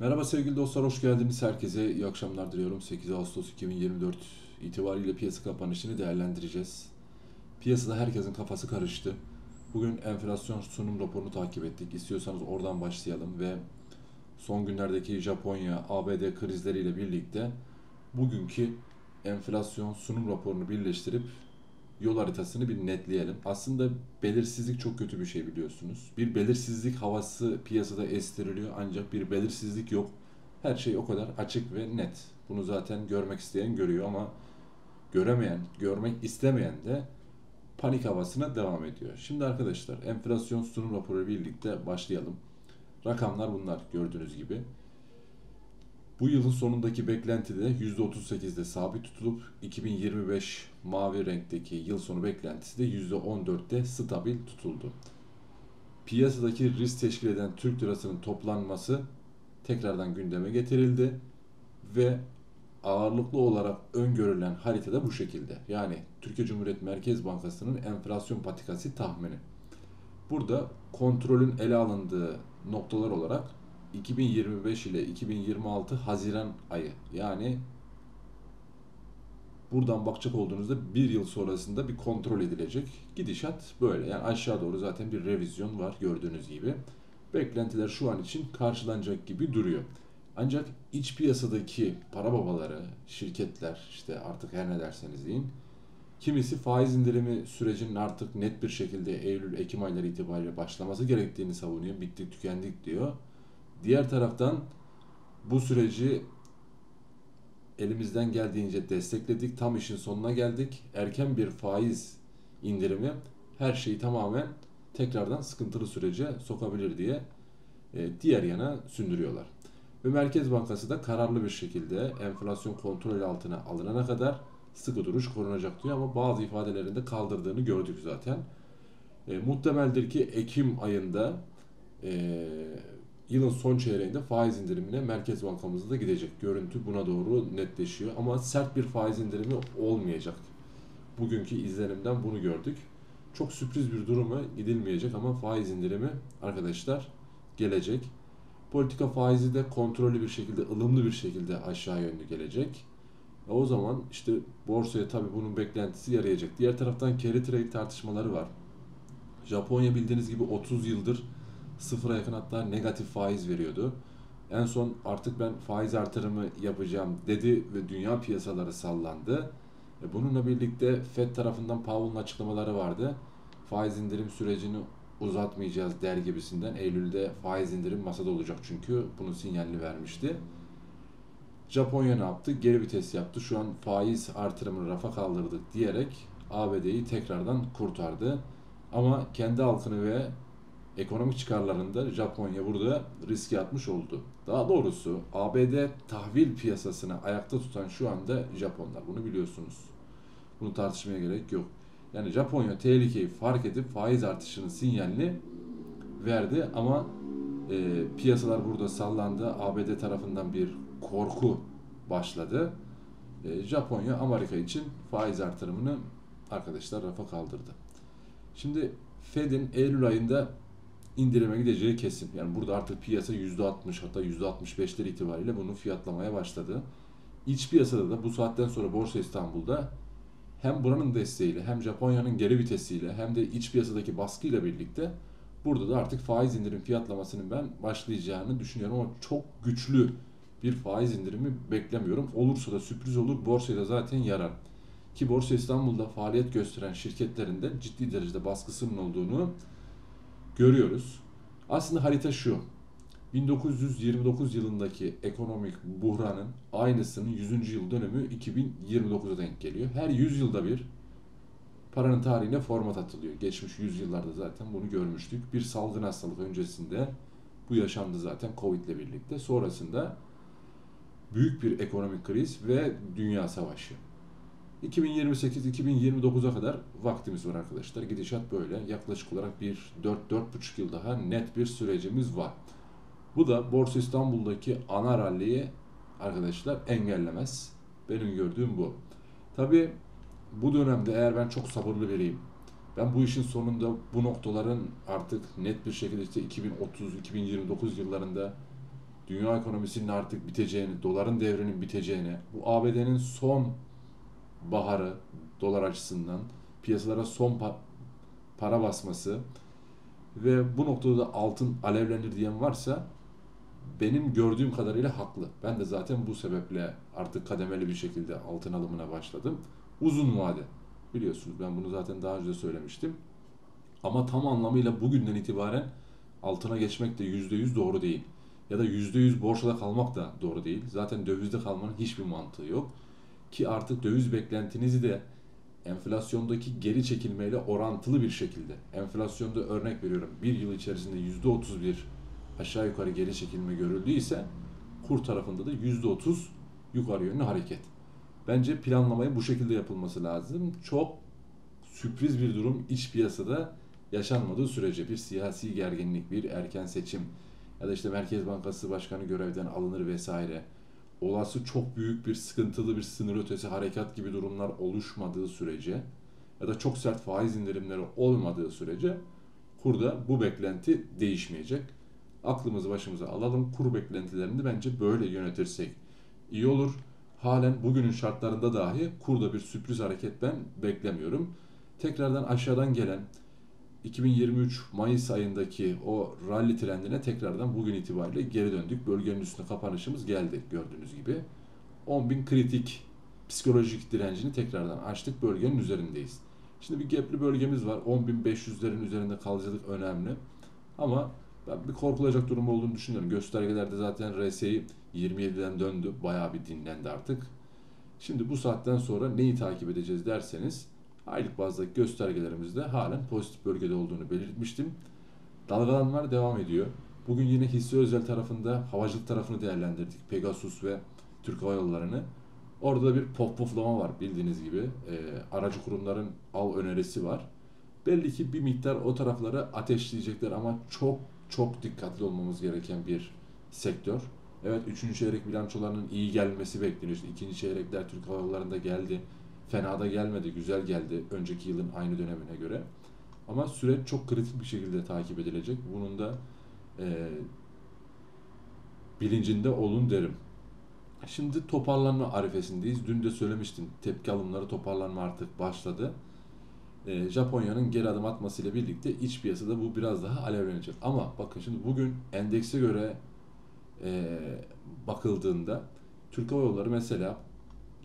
Merhaba sevgili dostlar, hoş geldiniz. Herkese iyi akşamlar diliyorum. 8 Ağustos 2024 itibariyle piyasa kapanışını değerlendireceğiz. Piyasada herkesin kafası karıştı. Bugün enflasyon sunum raporunu takip ettik. İstiyorsanız oradan başlayalım ve son günlerdeki Japonya, ABD krizleriyle birlikte bugünkü enflasyon sunum raporunu birleştirip yol haritasını bir netleyelim. Aslında belirsizlik çok kötü bir şey biliyorsunuz. Bir belirsizlik havası piyasada estiriliyor ancak bir belirsizlik yok. Her şey o kadar açık ve net. Bunu zaten görmek isteyen görüyor ama göremeyen, görmek istemeyen de panik havasına devam ediyor. Şimdi arkadaşlar enflasyon sunum raporu birlikte başlayalım. Rakamlar bunlar gördüğünüz gibi. Bu yılın sonundaki beklenti de %38'de sabit tutulup 2025 mavi renkteki yıl sonu beklentisi de %14'te stabil tutuldu. Piyasadaki risk teşkil eden Türk lirasının toplanması tekrardan gündeme getirildi ve ağırlıklı olarak öngörülen haritada bu şekilde. Yani Türkiye Cumhuriyet Merkez Bankası'nın enflasyon patikası tahmini. Burada kontrolün ele alındığı noktalar olarak 2025 ile 2026 Haziran ayı yani buradan bakacak olduğunuzda bir yıl sonrasında bir kontrol edilecek. Gidişat böyle. Yani aşağı doğru zaten bir revizyon var gördüğünüz gibi. Beklentiler şu an için karşılanacak gibi duruyor. Ancak iç piyasadaki para babaları, şirketler işte artık her ne derseniz deyin. Kimisi faiz indirimi sürecinin artık net bir şekilde Eylül-Ekim ayları itibariyle başlaması gerektiğini savunuyor. Bittik tükendik diyor. Diğer taraftan bu süreci elimizden geldiğince destekledik. Tam işin sonuna geldik. Erken bir faiz indirimi her şeyi tamamen tekrardan sıkıntılı sürece sokabilir diye e, diğer yana sündürüyorlar. Ve Merkez Bankası da kararlı bir şekilde enflasyon kontrol altına alınana kadar sıkı duruş korunacak diyor ama bazı ifadelerinde kaldırdığını gördük zaten. E, muhtemeldir ki Ekim ayında e, yılın son çeyreğinde faiz indirimine Merkez Bankamız da gidecek. Görüntü buna doğru netleşiyor. Ama sert bir faiz indirimi olmayacak. Bugünkü izlenimden bunu gördük. Çok sürpriz bir duruma gidilmeyecek ama faiz indirimi arkadaşlar gelecek. Politika faizi de kontrollü bir şekilde, ılımlı bir şekilde aşağı yönlü gelecek. E o zaman işte borsaya tabii bunun beklentisi yarayacak. Diğer taraftan carry trade tartışmaları var. Japonya bildiğiniz gibi 30 yıldır sıfıra yakın hatta negatif faiz veriyordu. En son artık ben faiz artırımı yapacağım dedi ve dünya piyasaları sallandı. E bununla birlikte Fed tarafından Powell'ın açıklamaları vardı. Faiz indirim sürecini uzatmayacağız der gibisinden. Eylül'de faiz indirim masada olacak çünkü bunun sinyalini vermişti. Japonya ne yaptı? Geri vites yaptı. Şu an faiz artırımını rafa kaldırdık diyerek ABD'yi tekrardan kurtardı. Ama kendi halkını ve ekonomik çıkarlarında Japonya burada riske atmış oldu. Daha doğrusu ABD tahvil piyasasını ayakta tutan şu anda Japonlar. Bunu biliyorsunuz. Bunu tartışmaya gerek yok. Yani Japonya tehlikeyi fark edip faiz artışının sinyalini verdi ama e, piyasalar burada sallandı. ABD tarafından bir korku başladı. E, Japonya Amerika için faiz artırımını arkadaşlar rafa kaldırdı. Şimdi Fed'in Eylül ayında indirime gideceği kesin. Yani burada artık piyasa %60 hatta %65'ler itibariyle bunu fiyatlamaya başladı. İç piyasada da bu saatten sonra Borsa İstanbul'da hem buranın desteğiyle hem Japonya'nın geri vitesiyle hem de iç piyasadaki baskıyla birlikte burada da artık faiz indirim fiyatlamasının ben başlayacağını düşünüyorum ama çok güçlü bir faiz indirimi beklemiyorum. Olursa da sürpriz olur. Borsaya da zaten yarar. Ki Borsa İstanbul'da faaliyet gösteren şirketlerin de ciddi derecede baskısının olduğunu görüyoruz. Aslında harita şu. 1929 yılındaki ekonomik buhranın aynısının 100. yıl dönümü 2029'a denk geliyor. Her 100 yılda bir paranın tarihine format atılıyor. Geçmiş 100 yıllarda zaten bunu görmüştük. Bir salgın hastalık öncesinde bu yaşandı zaten Covid ile birlikte. Sonrasında büyük bir ekonomik kriz ve dünya savaşı. 2028-2029'a kadar vaktimiz var arkadaşlar. Gidişat böyle. Yaklaşık olarak bir 4-4,5 yıl daha net bir sürecimiz var. Bu da Borsa İstanbul'daki ana ralliyi arkadaşlar engellemez. Benim gördüğüm bu. Tabi bu dönemde eğer ben çok sabırlı biriyim. Ben bu işin sonunda bu noktaların artık net bir şekilde işte 2030-2029 yıllarında dünya ekonomisinin artık biteceğini, doların devrinin biteceğini, bu ABD'nin son baharı dolar açısından piyasalara son pa- para basması ve bu noktada da altın alevlenir diyen varsa benim gördüğüm kadarıyla haklı. Ben de zaten bu sebeple artık kademeli bir şekilde altın alımına başladım. Uzun vade. Biliyorsunuz ben bunu zaten daha önce söylemiştim. Ama tam anlamıyla bugünden itibaren altına geçmek de %100 doğru değil. Ya da %100 borsada kalmak da doğru değil. Zaten dövizde kalmanın hiçbir mantığı yok. Ki artık döviz beklentinizi de enflasyondaki geri çekilmeyle orantılı bir şekilde. Enflasyonda örnek veriyorum bir yıl içerisinde %31 aşağı yukarı geri çekilme görüldüyse kur tarafında da %30 yukarı yönlü hareket. Bence planlamayı bu şekilde yapılması lazım. Çok sürpriz bir durum iç piyasada yaşanmadığı sürece bir siyasi gerginlik, bir erken seçim ya da işte Merkez Bankası Başkanı görevden alınır vesaire olası çok büyük bir sıkıntılı bir sınır ötesi harekat gibi durumlar oluşmadığı sürece ya da çok sert faiz indirimleri olmadığı sürece kurda bu beklenti değişmeyecek. Aklımızı başımıza alalım. Kur beklentilerini bence böyle yönetirsek iyi olur. Halen bugünün şartlarında dahi kurda bir sürpriz hareket ben beklemiyorum. Tekrardan aşağıdan gelen 2023 Mayıs ayındaki o rally trendine tekrardan bugün itibariyle geri döndük. Bölgenin üstüne kapanışımız geldi gördüğünüz gibi. 10.000 kritik psikolojik direncini tekrardan açtık. Bölgenin üzerindeyiz. Şimdi bir gapli bölgemiz var. 10.500'lerin üzerinde kalıcılık önemli. Ama ben bir korkulacak durum olduğunu düşünüyorum. Göstergelerde zaten RSI 27'den döndü. Bayağı bir dinlendi artık. Şimdi bu saatten sonra neyi takip edeceğiz derseniz aylık bazdaki göstergelerimizde halen pozitif bölgede olduğunu belirtmiştim. Dalgalanmalar devam ediyor. Bugün yine hisse özel tarafında havacılık tarafını değerlendirdik. Pegasus ve Türk Hava Yolları'nı. Orada bir pop poflama var bildiğiniz gibi. E, aracı kurumların al önerisi var. Belli ki bir miktar o tarafları ateşleyecekler ama çok çok dikkatli olmamız gereken bir sektör. Evet 3. çeyrek bilançolarının iyi gelmesi bekleniyor. İşte çeyrekler Türk Hava Yolları'nda geldi. Fena da gelmedi, güzel geldi önceki yılın aynı dönemine göre. Ama süreç çok kritik bir şekilde takip edilecek. Bunun da e, bilincinde olun derim. Şimdi toparlanma arifesindeyiz. Dün de söylemiştim. Tepki alımları toparlanma artık başladı. E, Japonya'nın geri adım atmasıyla birlikte iç piyasada bu biraz daha alevlenecek. Ama bakın şimdi bugün endekse göre e, bakıldığında Türk Hava Yolları mesela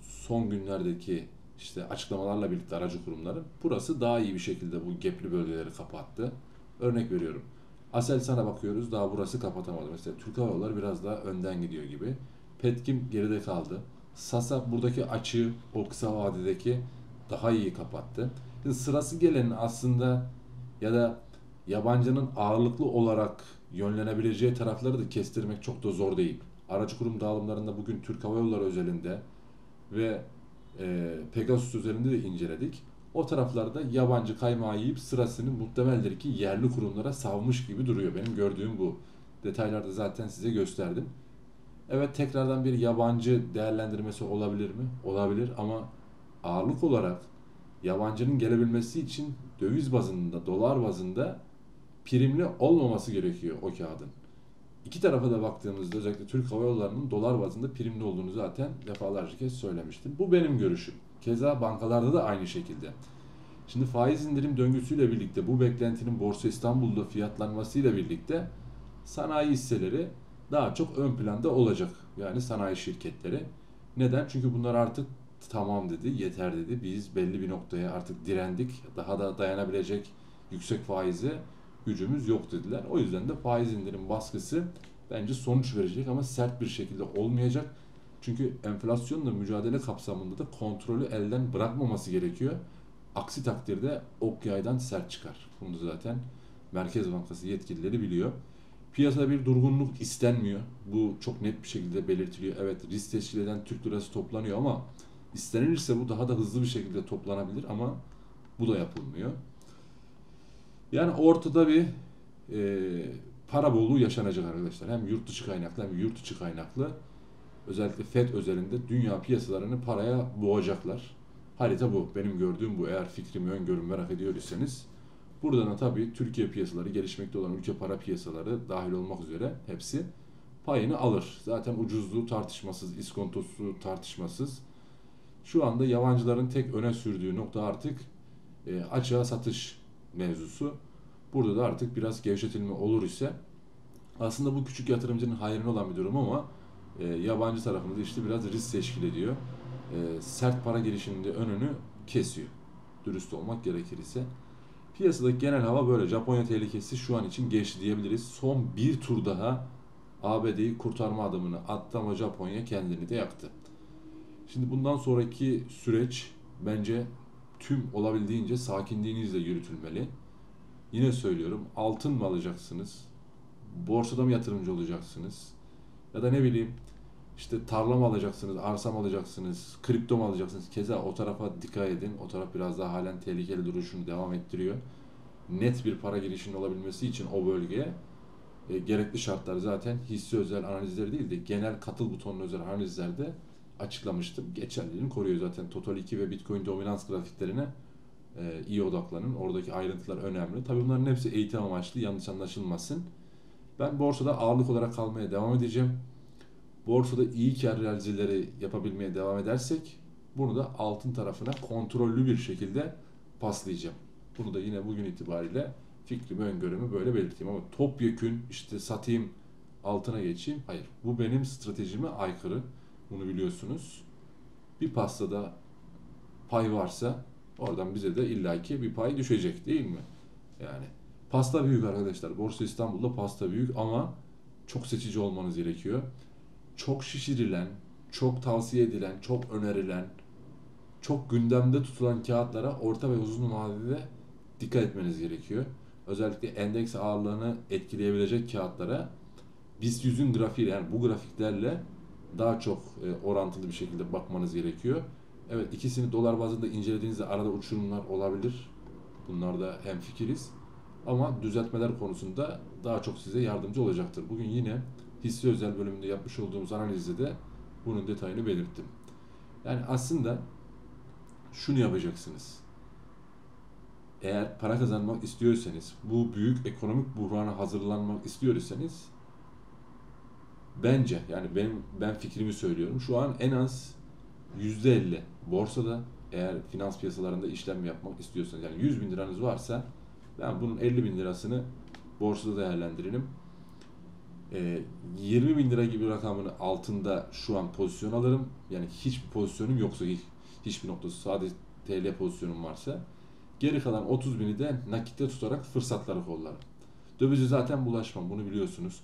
son günlerdeki işte açıklamalarla birlikte aracı kurumları burası daha iyi bir şekilde bu gepli bölgeleri kapattı. Örnek veriyorum. Aselsan'a bakıyoruz daha burası kapatamadı. Mesela Türk Hava Yolları biraz daha önden gidiyor gibi. Petkim geride kaldı. Sasa buradaki açığı o kısa vadedeki daha iyi kapattı. Şimdi sırası gelen aslında ya da yabancının ağırlıklı olarak yönlenebileceği tarafları da kestirmek çok da zor değil. Aracı kurum dağılımlarında bugün Türk Hava Yolları özelinde ve e, Pegasus üzerinde de inceledik. O taraflarda yabancı kaymağı yiyip sırasını muhtemeldir ki yerli kurumlara savmış gibi duruyor. Benim gördüğüm bu. Detaylarda zaten size gösterdim. Evet tekrardan bir yabancı değerlendirmesi olabilir mi? Olabilir ama ağırlık olarak yabancının gelebilmesi için döviz bazında, dolar bazında primli olmaması gerekiyor o kağıdın. İki tarafa da baktığımızda özellikle Türk Hava Yolları'nın dolar bazında primli olduğunu zaten defalarca kez söylemiştim. Bu benim görüşüm. Keza bankalarda da aynı şekilde. Şimdi faiz indirim döngüsüyle birlikte bu beklentinin Borsa İstanbul'da fiyatlanmasıyla birlikte sanayi hisseleri daha çok ön planda olacak. Yani sanayi şirketleri. Neden? Çünkü bunlar artık tamam dedi, yeter dedi. Biz belli bir noktaya artık direndik. Daha da dayanabilecek yüksek faize gücümüz yok dediler. O yüzden de faiz indirim baskısı bence sonuç verecek ama sert bir şekilde olmayacak. Çünkü enflasyonla mücadele kapsamında da kontrolü elden bırakmaması gerekiyor. Aksi takdirde ok yaydan sert çıkar. Bunu zaten Merkez Bankası yetkilileri biliyor. Piyasada bir durgunluk istenmiyor. Bu çok net bir şekilde belirtiliyor. Evet risk teşkil eden Türk lirası toplanıyor ama istenilirse bu daha da hızlı bir şekilde toplanabilir ama bu da yapılmıyor. Yani ortada bir e, para bolluğu yaşanacak arkadaşlar. Hem yurt dışı kaynaklı hem yurt içi kaynaklı. Özellikle FED özelinde dünya piyasalarını paraya boğacaklar. Harita bu. Benim gördüğüm bu. Eğer fikrimi, öngörümü merak ediyorsanız. Buradan da tabii Türkiye piyasaları, gelişmekte olan ülke para piyasaları dahil olmak üzere hepsi payını alır. Zaten ucuzluğu tartışmasız, iskontosu tartışmasız. Şu anda yabancıların tek öne sürdüğü nokta artık e, açığa satış mevzusu. Burada da artık biraz gevşetilme olur ise aslında bu küçük yatırımcının hayrına olan bir durum ama e, yabancı tarafında işte biraz risk teşkil ediyor. E, sert para girişinin de önünü kesiyor. Dürüst olmak gerekir ise. Piyasadaki genel hava böyle. Japonya tehlikesi şu an için geçti diyebiliriz. Son bir tur daha ABD'yi kurtarma adımını attı ama Japonya kendini de yaktı. Şimdi bundan sonraki süreç bence tüm olabildiğince sakinliğinizle yürütülmeli. Yine söylüyorum altın mı alacaksınız? Borsada mı yatırımcı olacaksınız? Ya da ne bileyim işte tarla mı alacaksınız, arsa mı alacaksınız, kripto mu alacaksınız? Keza o tarafa dikkat edin. O taraf biraz daha halen tehlikeli duruşunu devam ettiriyor. Net bir para girişinin olabilmesi için o bölgeye e, gerekli şartlar zaten hissi özel analizleri değil de genel katıl butonlu özel analizlerde açıklamıştım. Geçerliliğini koruyor zaten. Total 2 ve Bitcoin dominans grafiklerine e, iyi odaklanın. Oradaki ayrıntılar önemli. Tabii bunların hepsi eğitim amaçlı. Yanlış anlaşılmasın. Ben borsada ağırlık olarak kalmaya devam edeceğim. Borsada iyi kar realizeleri yapabilmeye devam edersek bunu da altın tarafına kontrollü bir şekilde paslayacağım. Bunu da yine bugün itibariyle fikrimi, öngörümü böyle belirteyim. Ama topyekün işte satayım, altına geçeyim. Hayır. Bu benim stratejime aykırı. Bunu biliyorsunuz. Bir pastada pay varsa oradan bize de illaki bir pay düşecek değil mi? Yani pasta büyük arkadaşlar. Borsa İstanbul'da pasta büyük ama çok seçici olmanız gerekiyor. Çok şişirilen, çok tavsiye edilen, çok önerilen, çok gündemde tutulan kağıtlara orta ve uzun vadede dikkat etmeniz gerekiyor. Özellikle endeks ağırlığını etkileyebilecek kağıtlara BIST 100'ün grafiği yani bu grafiklerle daha çok e, orantılı bir şekilde bakmanız gerekiyor. Evet ikisini dolar bazında incelediğinizde arada uçurumlar olabilir. Bunlarda hem fikiriz. Ama düzeltmeler konusunda daha çok size yardımcı olacaktır. Bugün yine hisse özel bölümünde yapmış olduğumuz analizde de bunun detayını belirttim. Yani aslında şunu yapacaksınız. Eğer para kazanmak istiyorsanız, bu büyük ekonomik buhrana hazırlanmak istiyorsanız bence yani benim ben fikrimi söylüyorum. Şu an en az %50 borsada eğer finans piyasalarında işlem yapmak istiyorsanız yani 100 bin liranız varsa ben bunun 50 bin lirasını borsada değerlendiririm. Ee, 20 bin lira gibi rakamını altında şu an pozisyon alırım. Yani hiçbir pozisyonum yoksa hiç, hiçbir noktası sadece TL pozisyonum varsa geri kalan 30 bini de nakitte tutarak fırsatları kollarım. Dövize zaten bulaşmam bunu biliyorsunuz.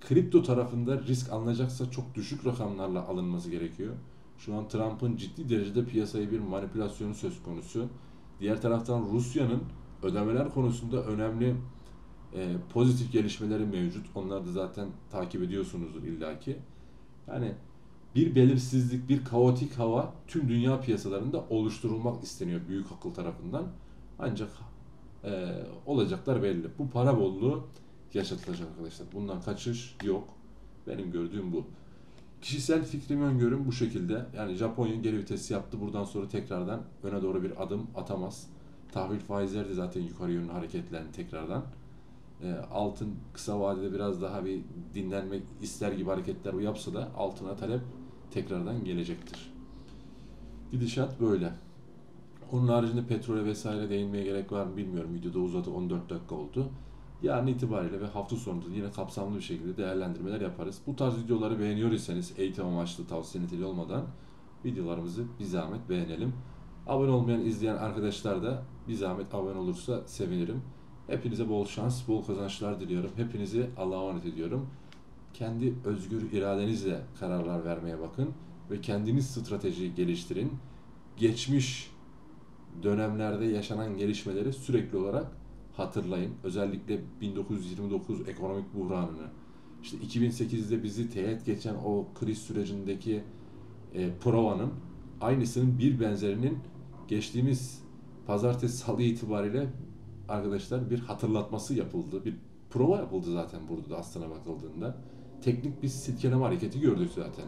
Kripto tarafında risk alınacaksa çok düşük rakamlarla alınması gerekiyor. Şu an Trump'ın ciddi derecede piyasayı bir manipülasyonu söz konusu. Diğer taraftan Rusya'nın ödemeler konusunda önemli e, pozitif gelişmeleri mevcut. Onları da zaten takip ediyorsunuzdur illaki. Yani bir belirsizlik, bir kaotik hava tüm dünya piyasalarında oluşturulmak isteniyor büyük akıl tarafından. Ancak e, olacaklar belli. Bu para bolluğu yaşatılacak arkadaşlar. Bundan kaçış yok. Benim gördüğüm bu. Kişisel fikrimi öngörüm bu şekilde. Yani Japonya geri vitesi yaptı. Buradan sonra tekrardan öne doğru bir adım atamaz. Tahvil faizleri de zaten yukarı yönlü hareketlendi tekrardan. E, altın kısa vadede biraz daha bir dinlenmek ister gibi hareketler yapsa da altına talep tekrardan gelecektir. Gidişat böyle. Onun haricinde petrole vesaire değinmeye gerek var mı bilmiyorum. Videoda uzadı 14 dakika oldu. Yarın itibariyle ve hafta sonunda yine kapsamlı bir şekilde değerlendirmeler yaparız. Bu tarz videoları beğeniyor iseniz eğitim amaçlı tavsiye niteliği olmadan videolarımızı bir zahmet beğenelim. Abone olmayan izleyen arkadaşlar da bir zahmet abone olursa sevinirim. Hepinize bol şans, bol kazançlar diliyorum. Hepinizi Allah'a emanet ediyorum. Kendi özgür iradenizle kararlar vermeye bakın ve kendiniz strateji geliştirin. Geçmiş dönemlerde yaşanan gelişmeleri sürekli olarak hatırlayın. Özellikle 1929 ekonomik buhranını, işte 2008'de bizi teğet geçen o kriz sürecindeki e, provanın aynısının bir benzerinin geçtiğimiz pazartesi salı itibariyle arkadaşlar bir hatırlatması yapıldı. Bir prova yapıldı zaten burada da aslına bakıldığında. Teknik bir silkeleme hareketi gördük zaten.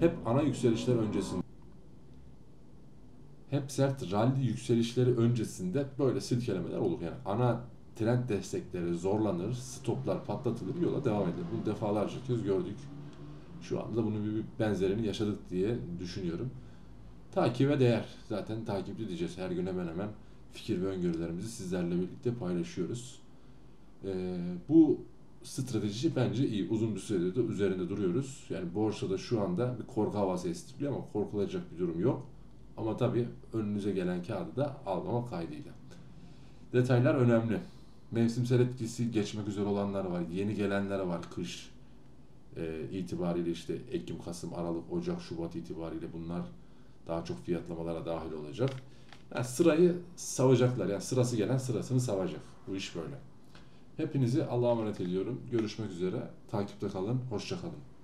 Hep ana yükselişler öncesinde hep sert rally yükselişleri öncesinde böyle silkelemeler olur. Yani ana trend destekleri zorlanır, stoplar patlatılır, yola devam edilir. Bunu defalarca kez gördük. Şu anda bunun bir benzerini yaşadık diye düşünüyorum. Takibe değer. Zaten takip edeceğiz. Her gün hemen hemen fikir ve öngörülerimizi sizlerle birlikte paylaşıyoruz. Ee, bu strateji bence iyi. Uzun bir süredir de üzerinde duruyoruz. Yani borsada şu anda bir korku havası estiriliyor ama korkulacak bir durum yok. Ama tabii önünüze gelen kağıdı da almama kaydıyla. Detaylar önemli. Mevsimsel etkisi geçmek üzere olanlar var. Yeni gelenler var kış e, itibariyle işte Ekim, Kasım, Aralık, Ocak, Şubat itibariyle bunlar daha çok fiyatlamalara dahil olacak. Yani sırayı savacaklar. Yani sırası gelen sırasını savacak. Bu iş böyle. Hepinizi Allah'a emanet ediyorum. Görüşmek üzere. Takipte kalın. Hoşça kalın.